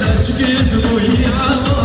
다 죽일 누구야